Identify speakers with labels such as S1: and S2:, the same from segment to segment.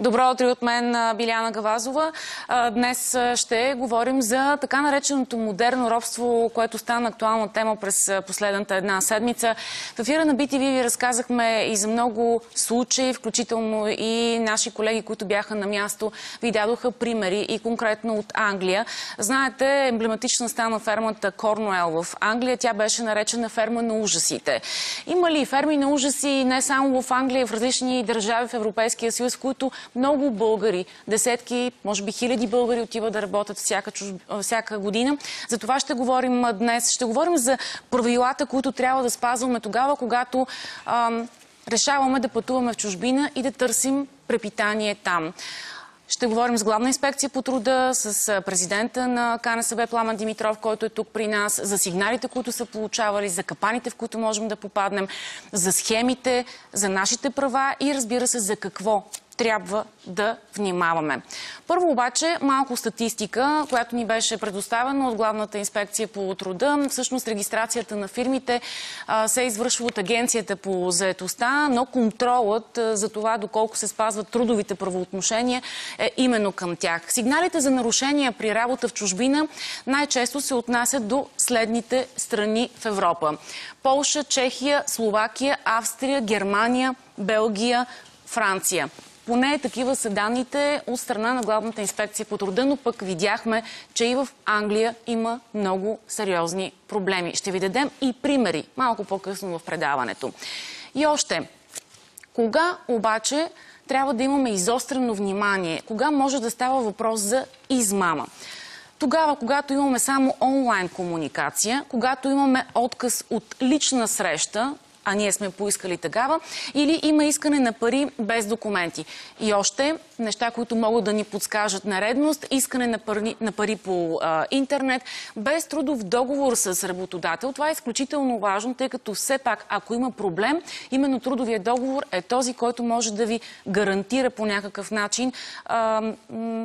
S1: Добро утро от мен, Биляна Гавазова. Днес ще говорим за така нареченото модерно робство, което стана актуална тема през последната една седмица. В ефира на BTV ви разказахме и за много случаи, включително и наши колеги, които бяха на място, ви дадоха примери и конкретно от Англия. Знаете, емблематична стана фермата Корнуел в Англия. Тя беше наречена ферма на ужасите. Има ли ферми на ужаси не само в Англия, в различни държави в Европейския съюз, в които много българи, десетки, може би хиляди българи отиват да работят всяка, всяка година. За това ще говорим днес. Ще говорим за правилата, които трябва да спазваме тогава, когато ам, решаваме да пътуваме в чужбина и да търсим препитание там. Ще говорим с главна инспекция по труда, с президента на КНСБ Пламен Димитров, който е тук при нас, за сигналите, които са получавали, за капаните, в които можем да попаднем, за схемите, за нашите права и разбира се за какво трябва да внимаваме. Първо обаче малко статистика, която ни беше предоставена от главната инспекция по труда. Всъщност регистрацията на фирмите се извършва от агенцията по заетостта, но контролът за това доколко се спазват трудовите правоотношения е именно към тях. Сигналите за нарушения при работа в чужбина най-често се отнасят до следните страни в Европа. Полша, Чехия, Словакия, Австрия, Германия, Белгия, Франция. Поне такива са данните от страна на главната инспекция по труда, но пък видяхме, че и в Англия има много сериозни проблеми. Ще ви дадем и примери малко по-късно в предаването. И още, кога обаче трябва да имаме изострено внимание? Кога може да става въпрос за измама? Тогава, когато имаме само онлайн комуникация, когато имаме отказ от лична среща, а ние сме поискали такава, или има искане на пари без документи. И още неща, които могат да ни подскажат наредност, искане на пари, на пари по а, интернет, без трудов договор с работодател. Това е изключително важно, тъй като все пак, ако има проблем, именно трудовия договор е този, който може да ви гарантира по някакъв начин а,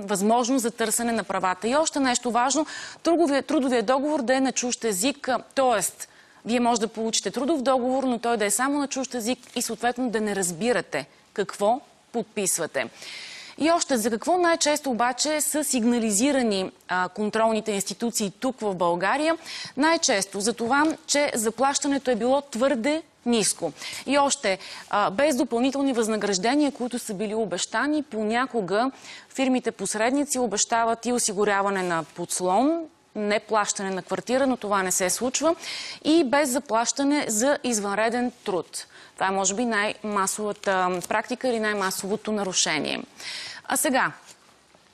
S1: възможност за търсене на правата. И още нещо важно, трудовия, трудовия договор да е на чужд език, т.е. Вие може да получите трудов договор, но той да е само на чужд език и съответно да не разбирате какво подписвате. И още, за какво най-често обаче са сигнализирани а, контролните институции тук в България? Най-често за това, че заплащането е било твърде ниско. И още, а, без допълнителни възнаграждения, които са били обещани, понякога фирмите посредници обещават и осигуряване на подслон, не плащане на квартира, но това не се случва. И без заплащане за извънреден труд. Това е, може би, най-масовата практика или най-масовото нарушение. А сега,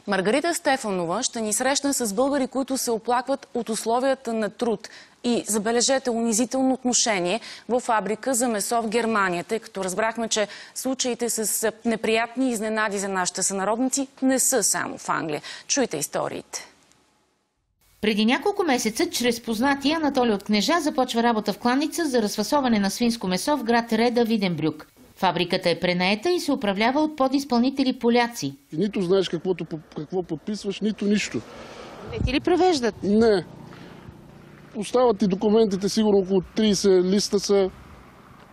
S1: Маргарита Стефанова ще ни срещне с българи, които се оплакват от условията на труд и, забележете, унизително отношение в фабрика за месо в Германия, тъй като разбрахме, че случаите с неприятни изненади за нашите сънародници не са само в Англия. Чуйте историите.
S2: Преди няколко месеца, чрез познатия Анатолий от Кнежа започва работа в кланница за разфасоване на свинско месо в град Реда, Виденбрюк. Фабриката е пренаета и се управлява от подизпълнители поляци.
S3: Нито знаеш каквото, какво подписваш, нито нищо.
S2: Не ти ли превеждат?
S3: Не. Остават ти документите, сигурно около 30 листа са.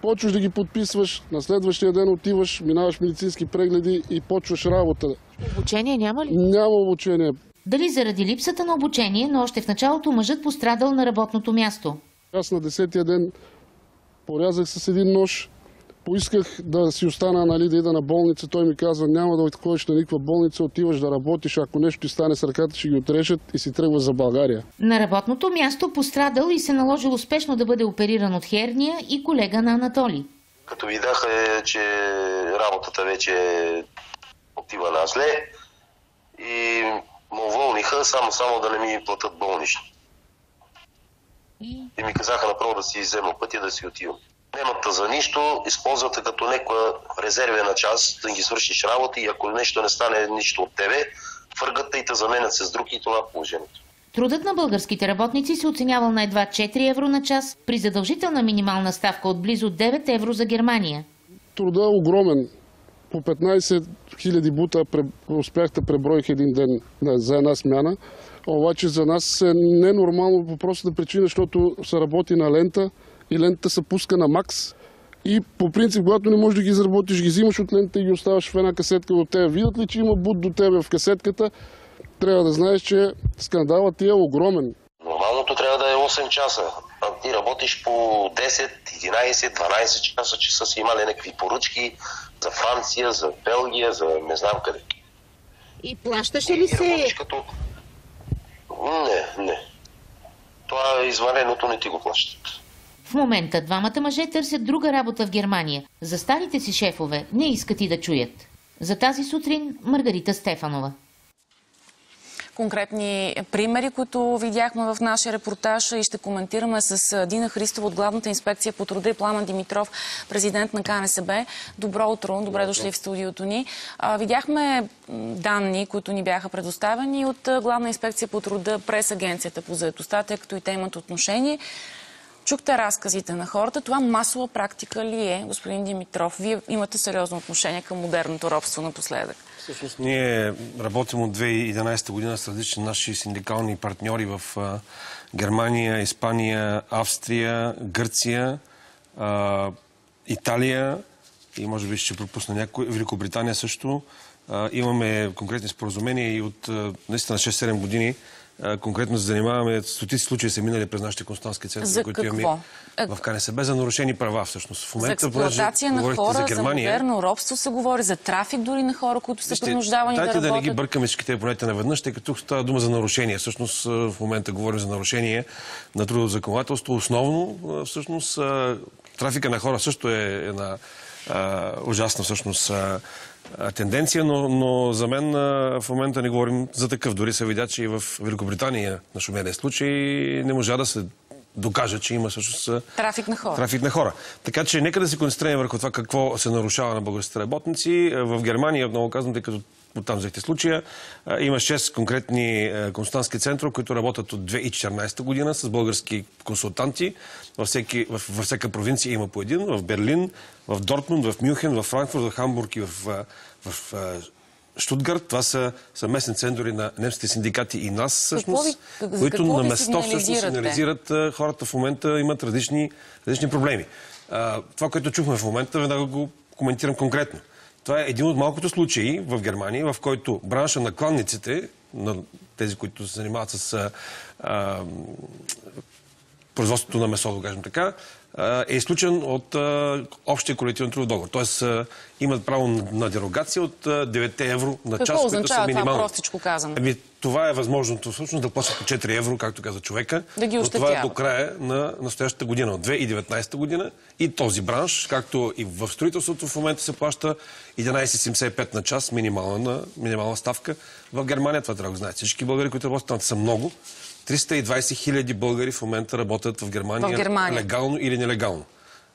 S3: Почваш да ги подписваш, на следващия ден отиваш, минаваш медицински прегледи и почваш работа.
S2: Обучение няма ли?
S3: Няма обучение.
S2: Дали заради липсата на обучение, но още в началото мъжът пострадал на работното място.
S3: Аз на десетия ден порязах с един нож, поисках да си остана, нали, да ида на болница. Той ми казва, няма да ходиш на никаква болница, отиваш да работиш, ако нещо ти стане с ръката, ще ги отрешат и си тръгва за България.
S2: На работното място пострадал и се наложил успешно да бъде опериран от херния и колега на Анатолий.
S4: Като видяха, че работата вече отива на зле и ме уволниха само, само да не ми платят болнични. И? и ми казаха направо да си взема пътя да си отивам. Немата за нищо, използвате като някаква резервена част да ги свършиш работа и ако нещо не стане нищо от тебе, фъргата и те заменят се с друг и това е положението.
S2: Трудът на българските работници се оценявал на едва 4 евро на час при задължителна минимална ставка от близо 9 евро за Германия.
S3: Труда е огромен по 15 000 бута успях да преброих един ден за една смяна. Обаче за нас е ненормално по простата причина, защото се работи на лента и лентата се пуска на макс И по принцип, когато не можеш да ги изработиш, ги взимаш от лента и ги оставаш в една касетка до тебе. Видят ли, че има буд до тебе в касетката, трябва да знаеш, че скандалът ти е огромен.
S4: Нормалното трябва да е 8 часа. А ти работиш по 10, 11, 12 часа, че са си имали някакви поръчки за Франция, за Белгия, за не знам къде.
S5: И плащаше ли се?
S4: като... Не, не. Това е извънредното, не ти го плащат.
S2: В момента двамата мъже търсят друга работа в Германия. За старите си шефове не искат и да чуят. За тази сутрин Маргарита Стефанова.
S1: Конкретни примери, които видяхме в нашия репортаж и ще коментираме с Дина Христова от Главната инспекция по труда и Пламен Димитров, президент на КНСБ. Добро утро, добре дошли в студиото ни. Видяхме данни, които ни бяха предоставени от Главна инспекция по труда през Агенцията по заедостта, тъй като и те имат отношение. Чухте разказите на хората. Това масова практика ли е, господин Димитров? Вие имате сериозно отношение към модерното робство напоследък.
S6: Всъщност ние работим от 2011 година с различни наши синдикални партньори в Германия, Испания, Австрия, Гърция, Италия и може би ще пропусна някой, Великобритания също. Имаме конкретни споразумения и от наистина 6-7 години конкретно се занимаваме. Стотици случаи са минали през нашите константски центрове,
S1: За
S6: които имаме
S1: Е,
S6: в КНСБ за нарушени права всъщност. В
S1: За
S6: момента,
S1: експлуатация на хора,
S6: за
S1: за,
S6: Германия.
S1: модерно робство се говори, за трафик дори на хора, които са
S6: Вижте,
S1: принуждавани да
S6: дайте
S1: работят.
S6: да не ги бъркаме всички тези понятия наведнъж, тъй като тук става дума за нарушение. Всъщност в момента говорим за нарушение на трудово законодателство. Основно всъщност трафика на хора също е една ужасна всъщност тенденция, но, но за мен в момента не говорим за такъв. Дори се видя, че и в Великобритания на шуменен случай не можа да се докаже, че има всъщност
S1: Трафик на хора.
S6: Трафик на хора. Така че нека да се концентрираме върху това какво се нарушава на българските работници. В Германия, отново казвам, тъй като оттам взехте случая, има 6 конкретни а, консултантски центра, които работят от 2014 година с български консултанти. Във, всеки, във, във всяка провинция има по един. В Берлин, в Дортмунд, в Мюнхен, в Франкфурт, в Хамбург и в, а, в а, Штутгарт. Това са, са местни центъри на немските синдикати и нас, всъщност,
S1: ви-
S6: които на место всъщност сигнализират хората в момента имат различни, различни проблеми. А, това, което чухме в момента, веднага го коментирам конкретно. Това е един от малкото случаи в Германия, в който бранша на кланниците, на тези, които се занимават с а, производството на месо, да кажем така, е изключен от а, общия колективен трудов договор. Тоест а, имат право на, дерогация от а, 9 евро на
S1: Какво
S6: час, които
S1: означава
S6: са
S1: това,
S6: минимални.
S1: простичко казано?
S6: Ами, това е възможното всъщност да плащат по 4 евро, както каза човека.
S1: Да ги
S6: но това е
S1: ощетява.
S6: до края на настоящата година, от 2019 година. И този бранш, както и в строителството в момента се плаща 11,75 на час минимална, минимална ставка. В Германия това трябва да го знаят всички българи, които работят там. Са много. 320 хиляди българи в момента работят в Германия,
S1: В Германия.
S6: легално или нелегално.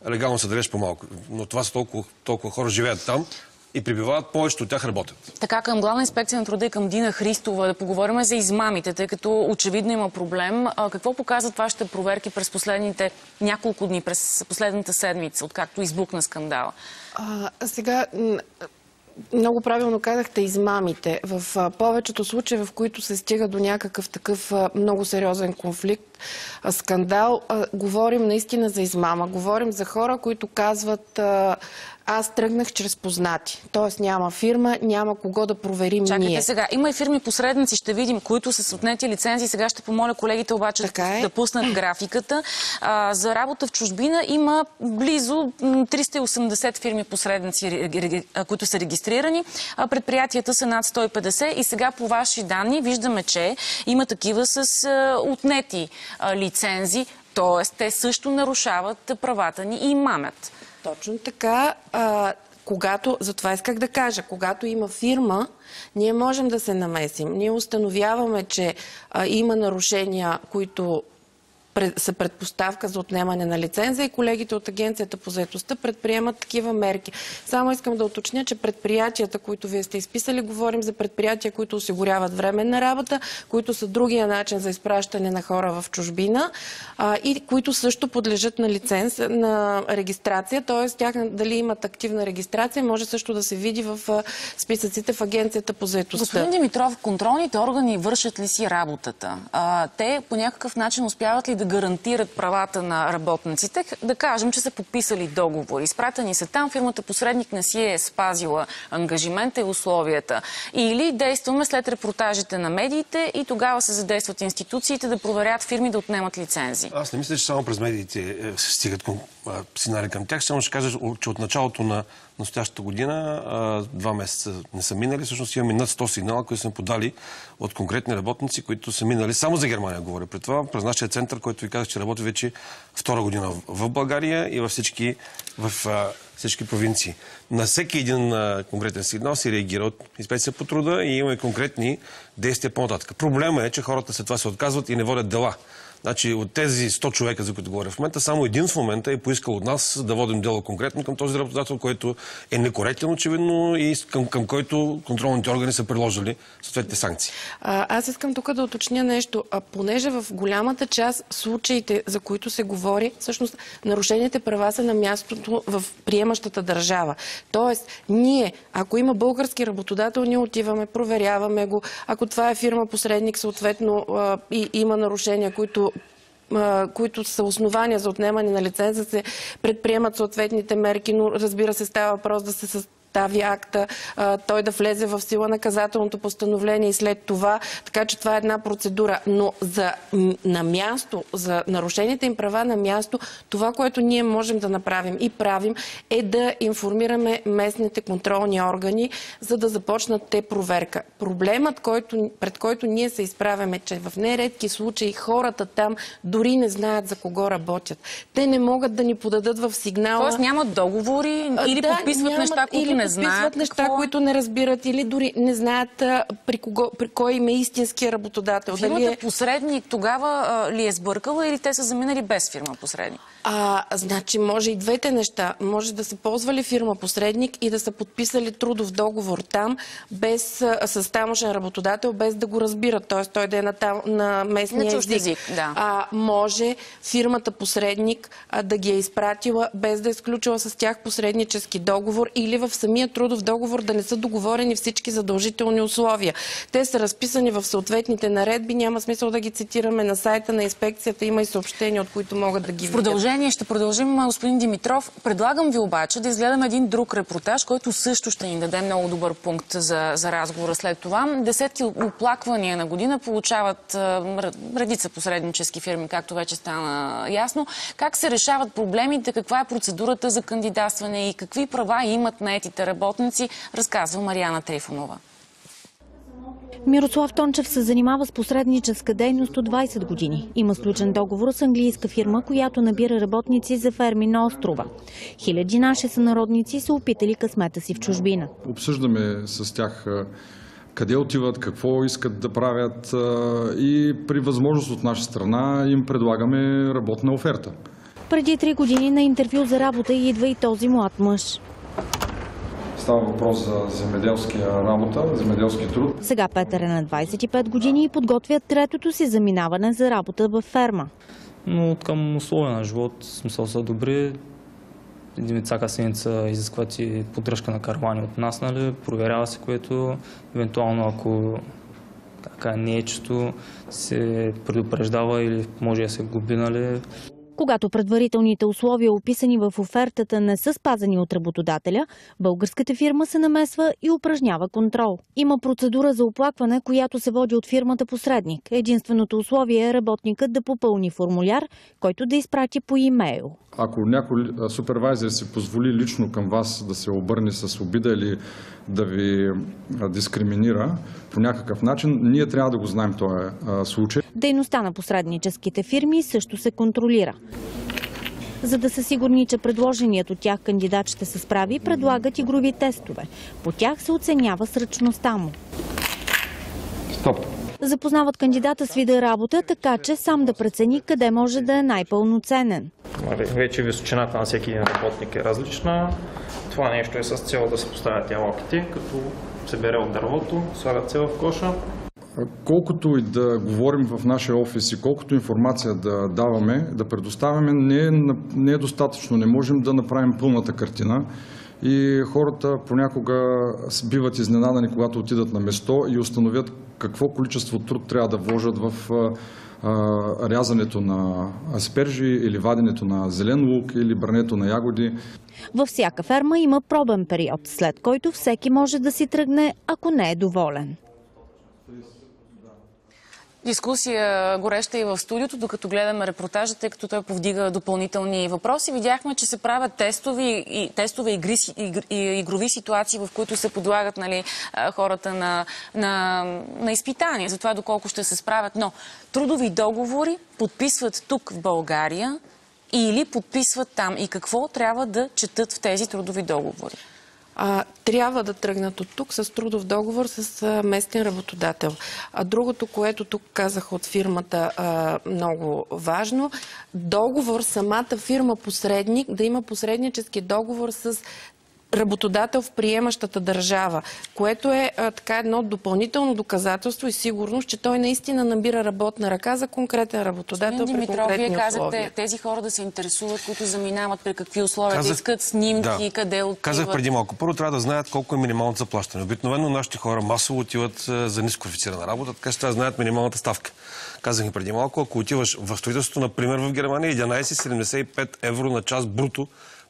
S6: Легално се далеч по-малко, но това са толкова, толкова хора живеят там и прибивават, повечето от тях работят.
S1: Така, към Главна инспекция на труда и към Дина Христова да поговорим за измамите, тъй като очевидно има проблем. А, какво показват вашите проверки през последните няколко дни, през последната седмица, откакто избухна скандала?
S5: А, сега, много правилно казахте измамите. В повечето случаи, в които се стига до някакъв такъв много сериозен конфликт, скандал, говорим наистина за измама. Говорим за хора, които казват аз тръгнах чрез познати. Тоест няма фирма, няма кого да проверим
S1: Чакайте
S5: ние.
S1: сега. Има и фирми посредници, ще видим, които са с отнети лицензии. Сега ще помоля колегите обаче
S5: е.
S1: да пуснат графиката. А, за работа в чужбина има близо м, 380 фирми посредници, които са регистрирани. А, предприятията са над 150 и сега по ваши данни виждаме, че има такива с отнети а, лицензии. Тоест, те също нарушават правата ни и мамят.
S5: Точно така. А, когато, затова исках да кажа, когато има фирма, ние можем да се намесим. Ние установяваме, че а, има нарушения, които са предпоставка за отнемане на лиценза и колегите от Агенцията по заедостта предприемат такива мерки. Само искам да уточня, че предприятията, които вие сте изписали, говорим за предприятия, които осигуряват временна работа, които са другия начин за изпращане на хора в чужбина и които също подлежат на лиценз, на регистрация, т.е. тях дали имат активна регистрация, може също да се види в списъците в Агенцията по заедостта.
S1: Господин Димитров, контролните органи вършат ли си работата? Те по някакъв начин успяват ли да гарантират правата на работниците. Да кажем, че са подписали договори. Изпратени са там, фирмата посредник не си е спазила ангажимента и условията. Или действаме след репортажите на медиите и тогава се задействат институциите да проверят фирми да отнемат лицензи.
S6: Аз не мисля, че само през медиите е, стигат сигнали към тях. Само ще кажа, че от началото на настоящата година, два месеца не са минали. Всъщност имаме над 100 сигнала, които сме подали от конкретни работници, които са минали само за Германия, говоря при това, през нашия център, който ви казах, че работи вече втора година в- България и във всички, в всички провинции. На всеки един конкретен сигнал се реагира от инспекция по труда и имаме конкретни действия по-нататък. Проблема е, че хората след това се отказват и не водят дела. Значи от тези 100 човека, за които говоря в момента, само един в момента е поискал от нас да водим дело конкретно към този работодател, който е некоректен очевидно и към, към който контролните органи са приложили съответните санкции.
S5: А, аз искам тук да уточня нещо. А, понеже в голямата част случаите, за които се говори, всъщност нарушените права са на мястото в приемащата държава. Тоест, ние, ако има български работодател, ние отиваме, проверяваме го. Ако това е фирма посредник, съответно и има нарушения, които които са основания за отнемане на лиценза, се предприемат съответните мерки, но разбира се става въпрос да се състави акта, той да влезе в сила наказателното постановление и след това, така че това е една процедура. Но за, на място, за нарушените им права на място, това, което ние можем да направим и правим, е да информираме местните контролни органи, за да започнат те проверка. Проблемът, който, пред който ние се изправяме, че в нередки случаи хората там дори не знаят за кого работят. Те не могат да ни подадат в сигнала.
S1: Тоест нямат договори или
S5: да,
S1: подписват
S5: нямат-
S1: неща, които
S5: или
S1: не знаят.
S5: неща,
S1: какво е.
S5: които не разбират, или дори не знаят а, при, кого, при кой им е истинския работодател. Дали
S1: Фирмата
S5: е...
S1: посредник тогава а, ли е сбъркала или те са заминали без фирма посредник?
S5: А, значи може и двете неща. Може да са ползвали фирма посредник и да са подписали трудов договор там без, а, с тамошен работодател, без да го разбират. Т.е. той да е на, там, на местния
S1: На чужд език, да.
S5: А, може фирмата посредник а, да ги е изпратила без да е сключила с тях посреднически договор или в самия трудов договор да не са договорени всички задължителни условия. Те са разписани в съответните наредби, няма смисъл да ги цитираме на сайта на инспекцията, има и съобщения, от които могат да ги
S1: В
S5: видят.
S1: продължение ще продължим, господин Димитров. Предлагам ви обаче да изгледаме един друг репортаж, който също ще ни даде много добър пункт за, за разговора след това. Десетки оплаквания на година получават редица посреднически фирми, както вече стана ясно. Как се решават проблемите, каква е процедурата за кандидатстване и какви права имат наетите работници, разказва Марияна Трифонова.
S7: Мирослав Тончев се занимава с посредническа дейност от 20 години. Има сключен договор с английска фирма, която набира работници за ферми на острова. Хиляди наши сънародници са опитали късмета си в чужбина.
S8: Обсъждаме с тях къде отиват, какво искат да правят и при възможност от наша страна им предлагаме работна оферта.
S7: Преди три години на интервю за работа идва и този млад мъж.
S8: Става въпрос за земеделска работа, земеделски труд.
S7: Сега Петър е на 25 години и подготвя третото си заминаване за работа във ферма.
S9: но към условия на живот, в смисъл са добри. Един всяка седмица изискват и поддръжка на каравани от нас, нали? проверява се, което евентуално ако така не е чисто, се предупреждава или може да се губи, нали?
S7: Когато предварителните условия, описани в офертата, не са спазани от работодателя, българската фирма се намесва и упражнява контрол. Има процедура за оплакване, която се води от фирмата посредник. Единственото условие е работникът да попълни формуляр, който да изпрати по имейл.
S8: Ако някой супервайзер си позволи лично към вас да се обърне с обида или да ви дискриминира по някакъв начин, ние трябва да го знаем този случай.
S7: Дейността на посредническите фирми също се контролира. За да са сигурни, че предложеният от тях кандидат ще се справи, предлагат игрови тестове. По тях се оценява сръчността му.
S8: Стоп!
S7: Запознават кандидата с вида работа, така че сам да прецени къде може да е най-пълноценен.
S10: Вече височината на всеки един работник е различна. Това нещо е с цел да се поставят ялоките, като се бере от дървото, слагат се в коша.
S8: Колкото и да говорим в нашия офис и колкото информация да даваме, да предоставяме, не е, не е достатъчно. Не можем да направим пълната картина. И хората понякога биват изненадани, когато отидат на место и установят какво количество труд трябва да вложат в рязането на аспержи или ваденето на зелен лук или брането на ягоди.
S7: Във всяка ферма има пробен период, след който всеки може да си тръгне, ако не е доволен.
S1: Дискусия гореща и в студиото, докато гледаме репортажа, тъй като той повдига допълнителни въпроси. Видяхме, че се правят тестови, и, тестове игри, и, игрови ситуации, в които се подлагат нали, хората на, на, на изпитания за това доколко ще се справят. Но трудови договори подписват тук в България или подписват там. И какво трябва да четат в тези трудови договори?
S5: А, трябва да тръгнат от тук с трудов договор с а, местен работодател. А другото, което тук казах от фирмата, а, много важно, договор, самата фирма посредник, да има посреднически договор с работодател в приемащата държава, което е а, така едно допълнително доказателство и сигурност, че той наистина набира работна ръка за конкретен работодател
S1: Господин
S5: при
S1: Димитров,
S5: конкретни
S1: вие казахте
S5: условия.
S1: тези хора да се интересуват, които заминават при какви условия,
S6: Казах-
S1: да искат снимки,
S6: Да.
S1: къде отиват.
S6: Казах преди малко. Първо трябва да знаят колко е минималното заплащане. Обикновено нашите хора масово отиват за ниско квалифицирана работа, така че трябва да знаят минималната ставка. Казах и преди малко, ако отиваш в строителството, например в Германия, 11,75 евро на час бруто,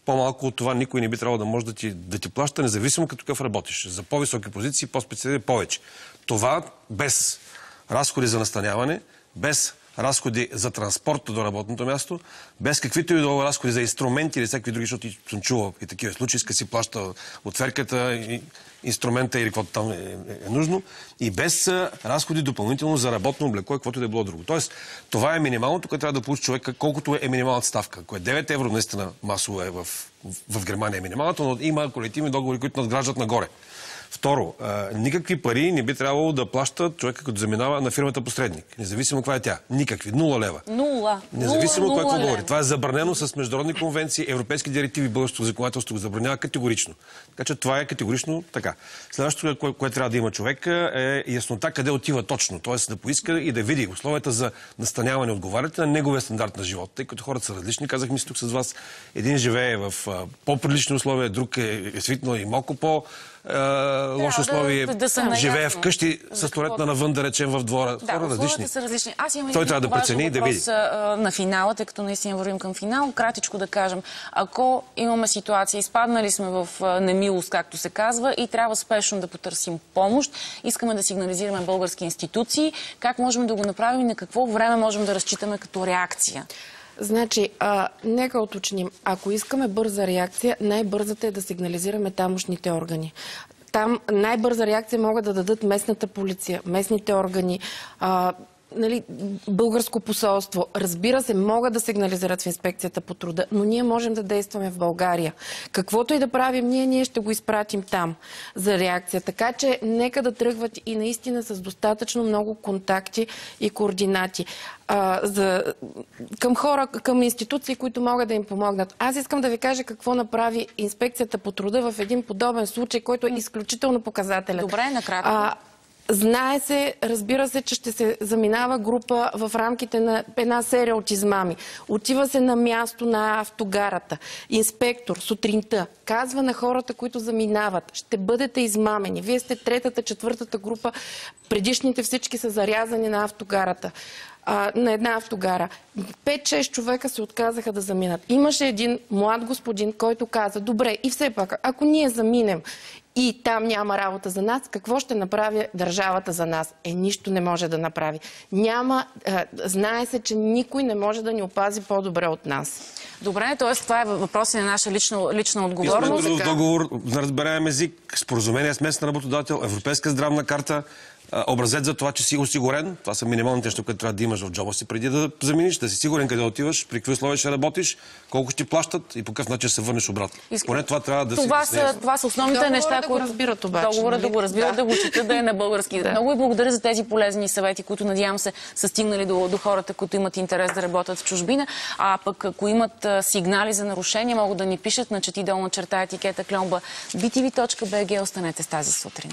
S6: по-малко от това никой не би трябвало да може да ти, да ти плаща, независимо като какъв работиш. За по-високи позиции, по-специални повече. Това без разходи за настаняване, без разходи за транспорт до работното място, без каквито и било разходи за инструменти или всякакви други, защото съм чувал и такива случаи, иска си плаща отверката, инструмента или каквото там е, е, е нужно, и без разходи допълнително за работно облекло и каквото да е било друго. Тоест, това е минималното, което трябва да получи човека, колкото е минималната ставка. Ако е 9 евро, наистина масово е в, в, Германия е минималната, но има колективни договори, които надграждат нагоре. Второ, никакви пари не би трябвало да плаща човека, като заминава на фирмата посредник. Независимо каква е тя. Никакви. Нула лева.
S1: Нула.
S6: Независимо
S1: Нула,
S6: кой какво говори. Това е забранено с международни конвенции, европейски директиви, българското законодателство го забранява категорично. Така че това е категорично така. Следващото, кое, което трябва да има човек е яснота къде отива точно. Тоест да поиска и да види условията за настаняване отговарят на неговия стандарт на живот. Тъй като хората са различни, казах мисля тук с вас. Един живее в по-прилични условия, друг е, е свитно и малко по- е, лоши
S1: да-
S6: условия,
S1: да са
S6: живее вкъщи с туалетна навън, да речем, в двора.
S1: Да,
S6: Хора различни.
S1: са различни. Аз имам
S6: Той трябва да прецени и да види.
S1: на финала, тъй като наистина вървим към финал. Кратичко да кажем, ако имаме ситуация, изпаднали сме в немилост, както се казва, и трябва спешно да потърсим помощ, искаме да сигнализираме български институции, как можем да го направим и на какво време можем да разчитаме като реакция?
S5: Значи, а, нека уточним. Ако искаме бърза реакция, най-бързата е да сигнализираме тамошните органи. Там най-бърза реакция могат да дадат местната полиция, местните органи, а, нали, българско посолство. Разбира се, могат да сигнализират в инспекцията по труда, но ние можем да действаме в България. Каквото и да правим ние, ние ще го изпратим там за реакция. Така че нека да тръгват и наистина с достатъчно много контакти и координати. А, за, към хора, към институции, които могат да им помогнат. Аз искам да ви кажа какво направи инспекцията по труда в един подобен случай, който е изключително показателен.
S1: Добре, накратко.
S5: А, Знае се, разбира се, че ще се заминава група в рамките на една серия от измами. Отива се на място на автогарата. Инспектор сутринта казва на хората, които заминават, ще бъдете измамени. Вие сте третата, четвъртата група. Предишните всички са зарязани на автогарата на една автогара. 5-6 човека се отказаха да заминат. Имаше един млад господин, който каза, добре, и все пак, ако ние заминем и там няма работа за нас, какво ще направи държавата за нас? Е, нищо не може да направи. Няма, а, знае се, че никой не може да ни опази по-добре от нас.
S1: Добре, т.е. това е въпрос на наша лична, лична отговорност.
S6: трудов договор на разбираем език, споразумение с местен работодател, европейска здравна карта, образец за това, че си осигурен. Това са минималните неща, които трябва да имаш в джоба си преди да заминиш, да си сигурен къде отиваш, при какви условия ще работиш, колко ще ти плащат и по какъв начин ще се върнеш обратно.
S1: Искам-
S6: Поне това трябва да
S1: това,
S6: си
S1: са, това са основните
S5: Договора
S1: неща,
S5: да го
S1: които...
S5: разбират обаче,
S1: Договора да
S5: нали?
S1: го разбират, да.
S5: Да.
S1: го четат, да е на български.
S5: Да.
S1: Много ви благодаря за тези полезни съвети, които надявам се са стигнали до, до хората, които имат интерес да работят в чужбина. А пък ако имат сигнали за нарушения, могат да ни пишат на чети долна черта етикета кломба btv.bg. Останете с тази сутрин.